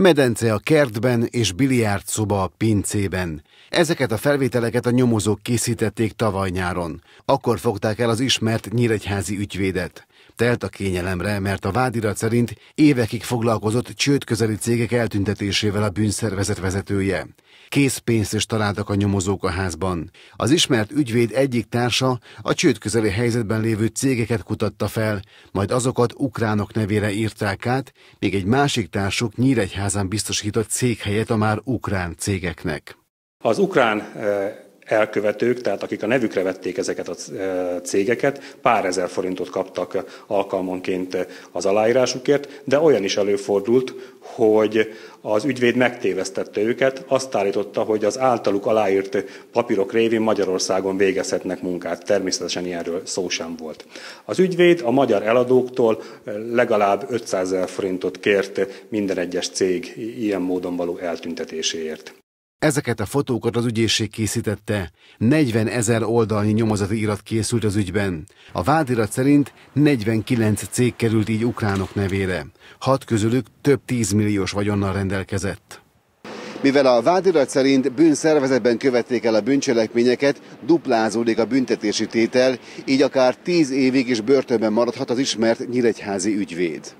Medence a kertben és biliárd szoba a pincében. Ezeket a felvételeket a nyomozók készítették tavaly nyáron. Akkor fogták el az ismert nyíregyházi ügyvédet. Telt a kényelemre, mert a vádirat szerint évekig foglalkozott csődközeli cégek eltüntetésével a bűnszervezet vezetője. Készpénzt is találtak a nyomozók a házban. Az ismert ügyvéd egyik társa a csődközeli helyzetben lévő cégeket kutatta fel, majd azokat ukránok nevére írták át, még egy másik társuk Nyíregyházán biztosított céghelyet a már ukrán cégeknek. Az ukrán eh, elkövetők, tehát akik a nevükre vették ezeket a e, cégeket, pár ezer forintot kaptak alkalmanként az aláírásukért, de olyan is előfordult, hogy az ügyvéd megtévesztette őket, azt állította, hogy az általuk aláírt papírok révén Magyarországon végezhetnek munkát. Természetesen ilyenről szó sem volt. Az ügyvéd a magyar eladóktól legalább 500 ezer forintot kért minden egyes cég ilyen módon való eltüntetéséért. Ezeket a fotókat az ügyészség készítette. 40 ezer oldalnyi nyomozati irat készült az ügyben. A vádirat szerint 49 cég került így ukránok nevére. Hat közülük több 10 milliós vagyonnal rendelkezett. Mivel a vádirat szerint bűnszervezetben követték el a bűncselekményeket, duplázódik a büntetési tétel, így akár 10 évig is börtönben maradhat az ismert nyíregyházi ügyvéd.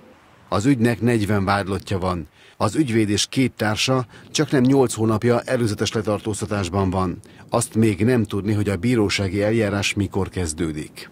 Az ügynek 40 vádlottja van. Az ügyvéd és két társa csak nem 8 hónapja előzetes letartóztatásban van. Azt még nem tudni, hogy a bírósági eljárás mikor kezdődik.